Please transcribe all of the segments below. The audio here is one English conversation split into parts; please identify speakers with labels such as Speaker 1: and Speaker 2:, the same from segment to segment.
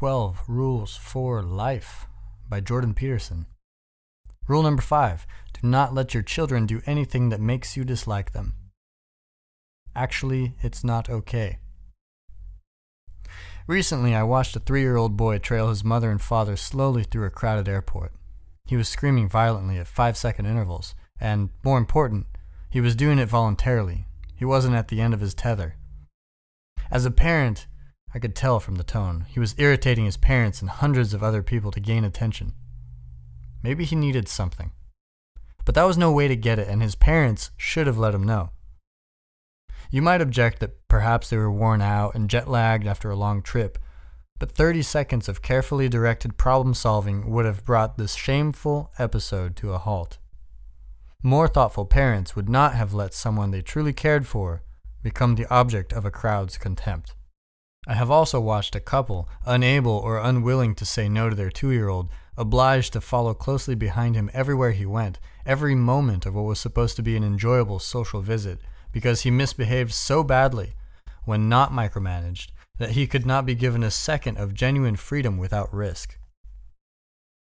Speaker 1: 12 Rules for Life by Jordan Peterson. Rule number 5 Do not let your children do anything that makes you dislike them. Actually, it's not okay. Recently, I watched a three year old boy trail his mother and father slowly through a crowded airport. He was screaming violently at five second intervals, and, more important, he was doing it voluntarily. He wasn't at the end of his tether. As a parent, I could tell from the tone. He was irritating his parents and hundreds of other people to gain attention. Maybe he needed something. But that was no way to get it, and his parents should have let him know. You might object that perhaps they were worn out and jet lagged after a long trip, but 30 seconds of carefully directed problem solving would have brought this shameful episode to a halt. More thoughtful parents would not have let someone they truly cared for become the object of a crowd's contempt. I have also watched a couple, unable or unwilling to say no to their two year old, obliged to follow closely behind him everywhere he went, every moment of what was supposed to be an enjoyable social visit, because he misbehaved so badly, when not micromanaged, that he could not be given a second of genuine freedom without risk.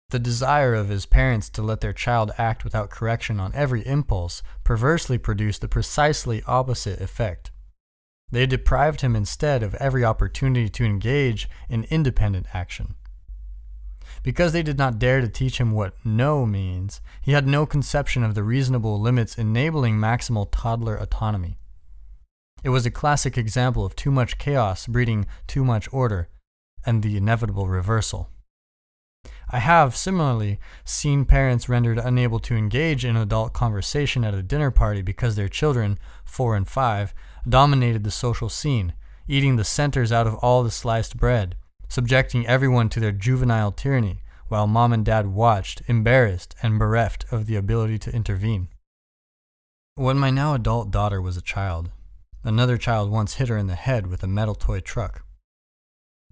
Speaker 1: The desire of his parents to let their child act without correction on every impulse perversely produced the precisely opposite effect. They deprived him instead of every opportunity to engage in independent action. Because they did not dare to teach him what no means, he had no conception of the reasonable limits enabling maximal toddler autonomy. It was a classic example of too much chaos breeding too much order, and the inevitable reversal. I have, similarly, seen parents rendered unable to engage in adult conversation at a dinner party because their children, four and five, dominated the social scene, eating the centers out of all the sliced bread, subjecting everyone to their juvenile tyranny, while mom and dad watched, embarrassed and bereft of the ability to intervene. When my now adult daughter was a child, another child once hit her in the head with a metal toy truck.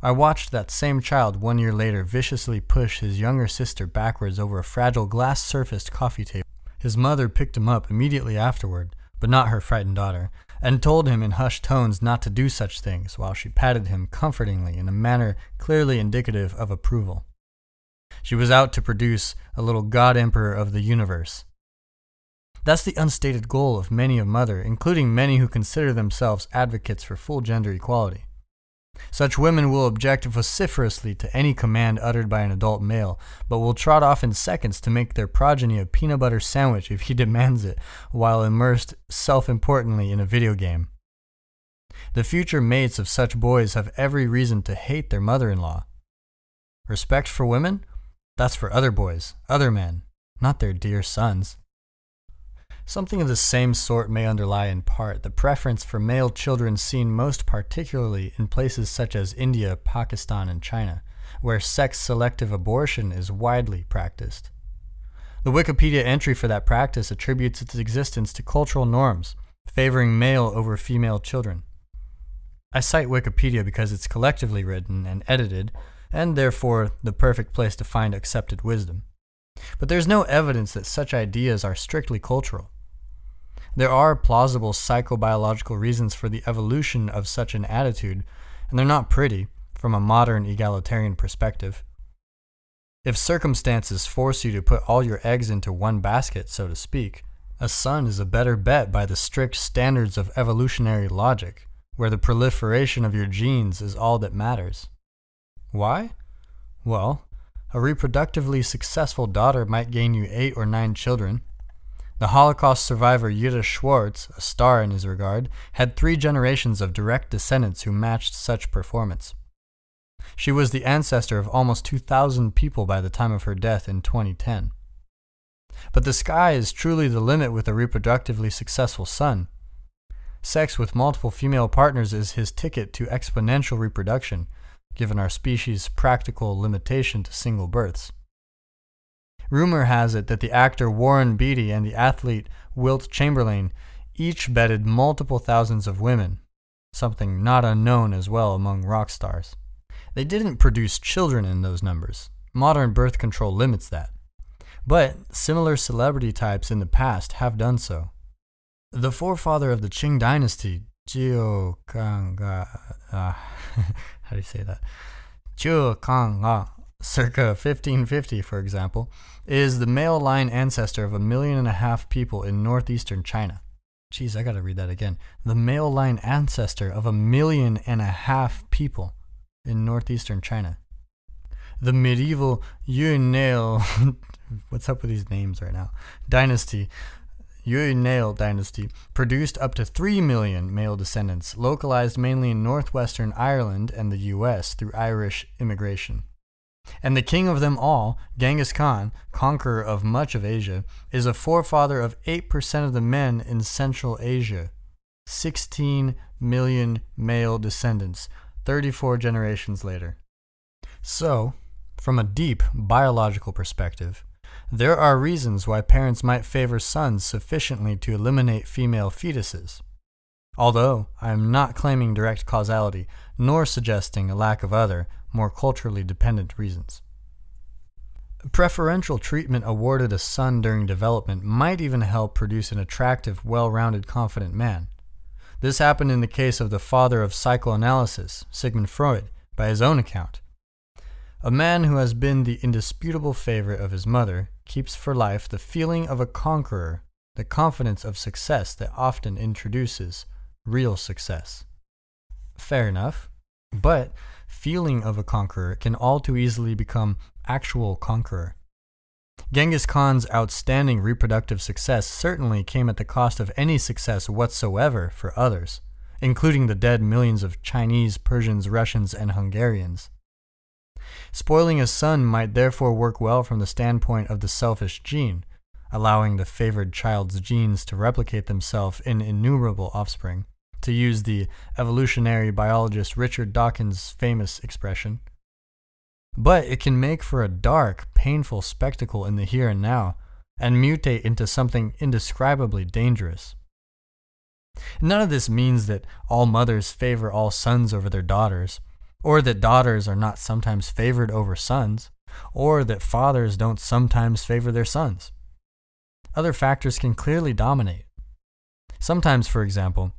Speaker 1: I watched that same child one year later viciously push his younger sister backwards over a fragile glass surfaced coffee table. His mother picked him up immediately afterward, but not her frightened daughter, and told him in hushed tones not to do such things while she patted him comfortingly in a manner clearly indicative of approval. She was out to produce a little god emperor of the universe. That's the unstated goal of many a mother, including many who consider themselves advocates for full gender equality. Such women will object vociferously to any command uttered by an adult male, but will trot off in seconds to make their progeny a peanut butter sandwich if he demands it, while immersed self importantly in a video game. The future mates of such boys have every reason to hate their mother in law. Respect for women? That's for other boys, other men, not their dear sons. Something of the same sort may underlie in part the preference for male children seen most particularly in places such as India, Pakistan, and China, where sex selective abortion is widely practiced. The Wikipedia entry for that practice attributes its existence to cultural norms, favoring male over female children. I cite Wikipedia because it's collectively written and edited, and therefore the perfect place to find accepted wisdom. But there's no evidence that such ideas are strictly cultural. There are plausible psychobiological reasons for the evolution of such an attitude, and they're not pretty from a modern egalitarian perspective. If circumstances force you to put all your eggs into one basket, so to speak, a son is a better bet by the strict standards of evolutionary logic, where the proliferation of your genes is all that matters. Why? Well, a reproductively successful daughter might gain you eight or nine children, the Holocaust survivor Yitta Schwartz, a star in his regard, had three generations of direct descendants who matched such performance. She was the ancestor of almost 2,000 people by the time of her death in 2010. But the sky is truly the limit with a reproductively successful son. Sex with multiple female partners is his ticket to exponential reproduction, given our species' practical limitation to single births. Rumor has it that the actor Warren Beatty and the athlete Wilt Chamberlain each bedded multiple thousands of women, something not unknown as well among rock stars. They didn't produce children in those numbers. Modern birth control limits that. But similar celebrity types in the past have done so. The forefather of the Qing dynasty, Jiu Kanga, uh, how do you say that? Chu Kang circa 1550, for example, is the male line ancestor of a million and a half people in northeastern China. Geez, I gotta read that again. The male line ancestor of a million and a half people in northeastern China. The medieval Yuan what's up with these names right now? Dynasty, Yuan dynasty, produced up to 3 million male descendants, localized mainly in northwestern Ireland and the US through Irish immigration. And the king of them all, Genghis Khan, conqueror of much of Asia, is a forefather of 8% of the men in Central Asia. 16 million male descendants, 34 generations later. So, from a deep biological perspective, there are reasons why parents might favor sons sufficiently to eliminate female fetuses. Although I am not claiming direct causality, nor suggesting a lack of other, more culturally dependent reasons. Preferential treatment awarded a son during development might even help produce an attractive, well rounded, confident man. This happened in the case of the father of psychoanalysis, Sigmund Freud, by his own account. A man who has been the indisputable favorite of his mother keeps for life the feeling of a conqueror, the confidence of success that often introduces real success. Fair enough. But feeling of a conqueror can all too easily become actual conqueror. Genghis Khan's outstanding reproductive success certainly came at the cost of any success whatsoever for others, including the dead millions of Chinese, Persians, Russians, and Hungarians. Spoiling a son might therefore work well from the standpoint of the selfish gene, allowing the favored child's genes to replicate themselves in innumerable offspring to use the evolutionary biologist Richard Dawkins' famous expression. But it can make for a dark, painful spectacle in the here and now, and mutate into something indescribably dangerous. None of this means that all mothers favor all sons over their daughters, or that daughters are not sometimes favored over sons, or that fathers don't sometimes favor their sons. Other factors can clearly dominate. Sometimes, for example,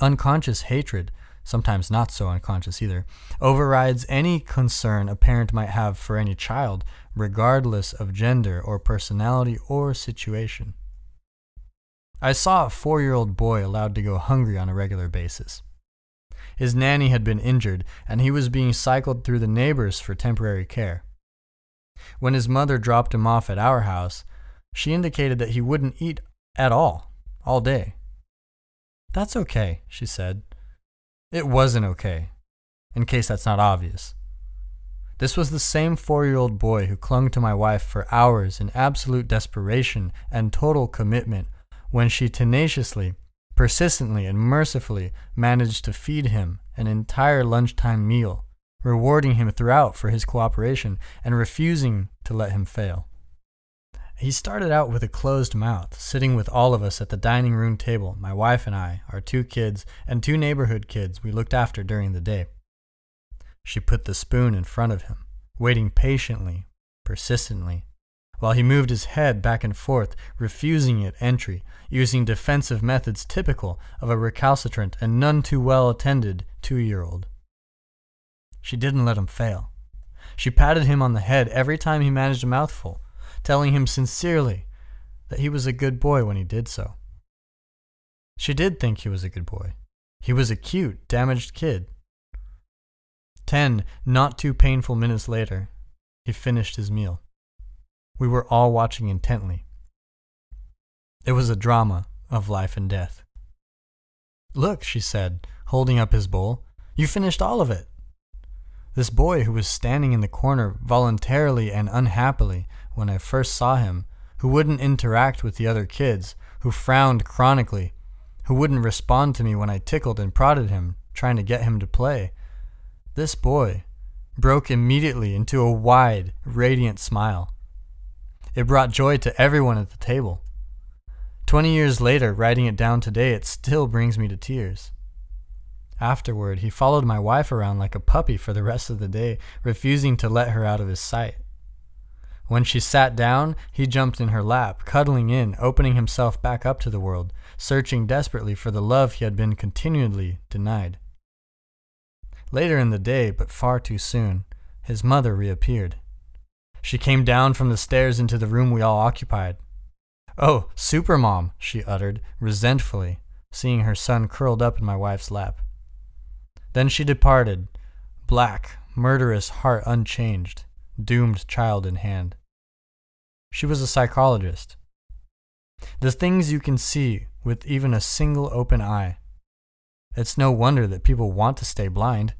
Speaker 1: Unconscious hatred, sometimes not so unconscious either, overrides any concern a parent might have for any child, regardless of gender or personality or situation. I saw a four year old boy allowed to go hungry on a regular basis. His nanny had been injured, and he was being cycled through the neighbors for temporary care. When his mother dropped him off at our house, she indicated that he wouldn't eat at all, all day. That's okay, she said. It wasn't okay, in case that's not obvious. This was the same four year old boy who clung to my wife for hours in absolute desperation and total commitment when she tenaciously, persistently, and mercifully managed to feed him an entire lunchtime meal, rewarding him throughout for his cooperation and refusing to let him fail. He started out with a closed mouth, sitting with all of us at the dining room table, my wife and I, our two kids, and two neighborhood kids we looked after during the day. She put the spoon in front of him, waiting patiently, persistently, while he moved his head back and forth, refusing it entry, using defensive methods typical of a recalcitrant and none too well attended two year old. She didn't let him fail. She patted him on the head every time he managed a mouthful telling him sincerely that he was a good boy when he did so. She did think he was a good boy. He was a cute, damaged kid. Ten not too painful minutes later, he finished his meal. We were all watching intently. It was a drama of life and death. Look, she said, holding up his bowl, you finished all of it. This boy, who was standing in the corner voluntarily and unhappily when I first saw him, who wouldn't interact with the other kids, who frowned chronically, who wouldn't respond to me when I tickled and prodded him, trying to get him to play. This boy broke immediately into a wide, radiant smile. It brought joy to everyone at the table. Twenty years later, writing it down today, it still brings me to tears. Afterward, he followed my wife around like a puppy for the rest of the day, refusing to let her out of his sight. When she sat down, he jumped in her lap, cuddling in, opening himself back up to the world, searching desperately for the love he had been continually denied. Later in the day, but far too soon, his mother reappeared. She came down from the stairs into the room we all occupied. Oh, Supermom, she uttered, resentfully, seeing her son curled up in my wife's lap. Then she departed, black, murderous heart unchanged, doomed child in hand. She was a psychologist. The things you can see with even a single open eye. It's no wonder that people want to stay blind.